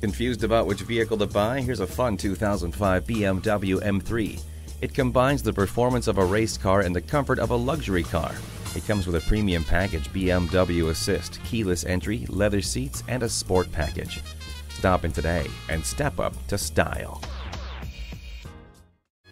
Confused about which vehicle to buy? Here's a fun 2005 BMW M3. It combines the performance of a race car and the comfort of a luxury car. It comes with a premium package BMW Assist, keyless entry, leather seats, and a sport package. Stop in today and step up to style.